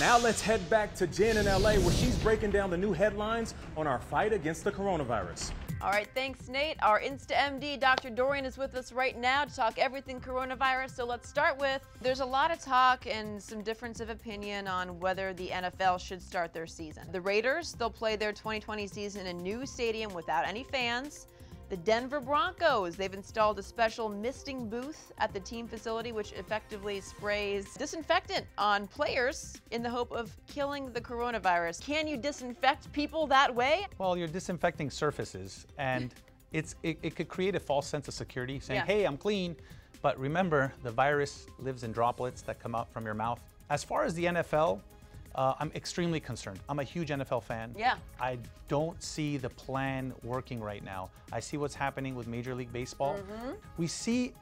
Now let's head back to Jenn in LA where she's breaking down the new headlines on our fight against the coronavirus. All right, thanks, Nate. Our Insta MD, Dr. Dorian, is with us right now to talk everything coronavirus. So let's start with there's a lot of talk and some difference of opinion on whether the NFL should start their season. The Raiders, they'll play their 2020 season in a new stadium without any fans. The Denver Broncos, they've installed a special misting booth at the team facility, which effectively sprays disinfectant on players in the hope of killing the coronavirus. Can you disinfect people that way? Well, you're disinfecting surfaces, and it's it, it, could create a false sense of security, saying, Yeah. hey, I'm clean. But remember, the virus lives in droplets that come out from your mouth. As far as the NFL, uh, I'm extremely concerned. I'm a huge NFL fan. Yeah. I don't see the plan working right now. I see what's happening with Major League Baseball. Mm-hmm. We see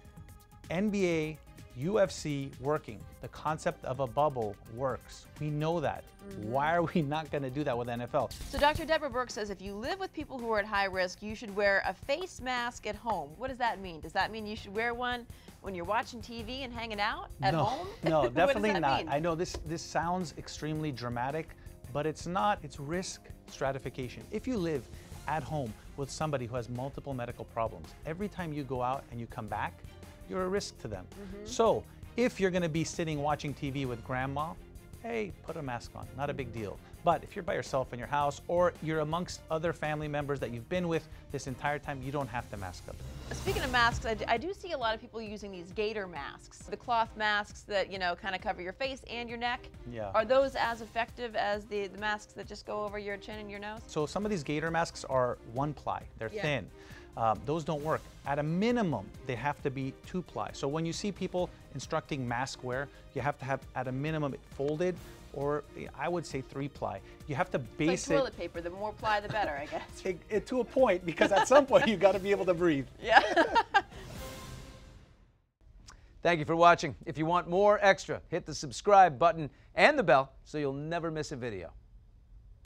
NBA, UFC working. The concept of a bubble works. We know that. Mm-hmm. Why are we not going to do that with NFL? So Dr. Deborah Birx says if you live with people who are at high risk, you should wear a face mask at home. What does that mean? Does that mean you should wear one when you're watching TV and hanging out at no, home? No, definitely not. mean? I know this this sounds extremely dramatic, but it's not. It's risk stratification. If you live at home with somebody who has multiple medical problems, every time you go out and you come back, you're a risk to them. Mm-hmm. So, if you're going to be sitting watching TV with grandma, hey, put a mask on. Not a big deal. But if you're by yourself in your house or you're amongst other family members that you've been with this entire time, you don't have to mask up. Speaking of masks, I do see a lot of people using these gaiter masks, the cloth masks that, you know, kind of cover your face and your neck. Yeah. Are those as effective as the, the masks that just go over your chin and your nose? So some of these gaiter masks are one ply, they're Yeah. thin. Um, those don't work. At a minimum, they have to be two ply. So when you see people instructing mask wear, you have to have at a minimum it folded or I would say three ply. You have to It's like base it, toilet paper. The more ply, the better, I guess. it, it to a point because at some point you've got to be able to breathe. Yeah. Thank you for watching. If you want more extra, hit the subscribe button and the bell so you'll never miss a video.